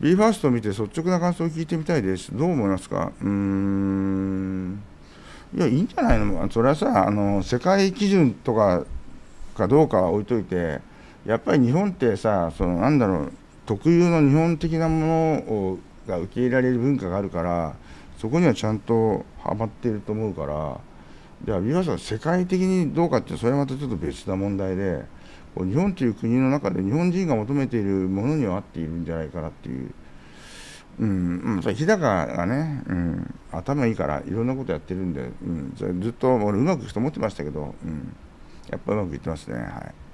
b ファーストを見て率直な感想を聞いてみたいです。どう思いますか？うーん。いや、いいんじゃないの？それはさ、あの、世界基準とかかどうかは置いといて、やっぱり日本ってさ、その、なんだろう、特有の日本的なものをが受け入れられる文化があるから、そこにはちゃんとはまっていると思うから、では、見ましょう世界的にどうかって、それはまたちょっと別な問題で、日本という国の中で日本人が求めているものには合っているんじゃないかなっていう、うん、うん、日高がね、うん、頭いいからいろんなことやってるんで、うん、ずっと俺うまくいくと思ってましたけど、うん、やっぱうまくいってますね。はい